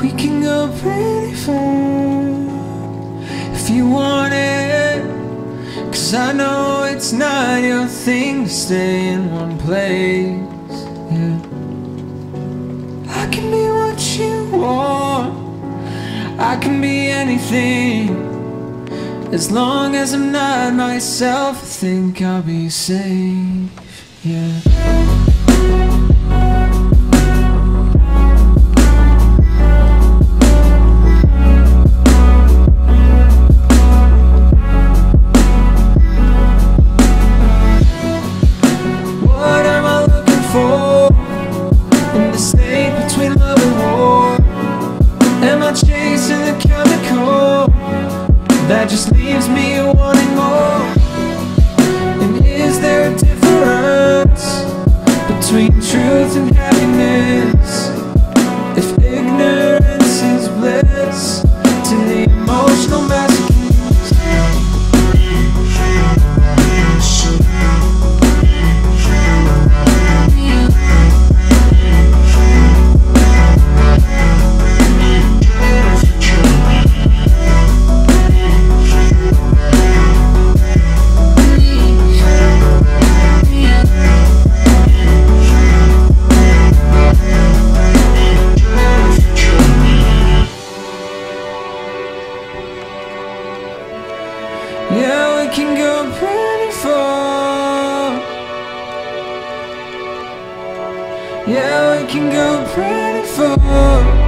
We can go pretty far if you want it. Cause I know it's not your thing to stay in one place. Yeah. I can be what you want, I can be anything. As long as I'm not myself, I think I'll be safe. Yeah. That just leaves me wanting more? And is there a difference between truth and happiness? Can go pretty far. Yeah, we can go pretty far.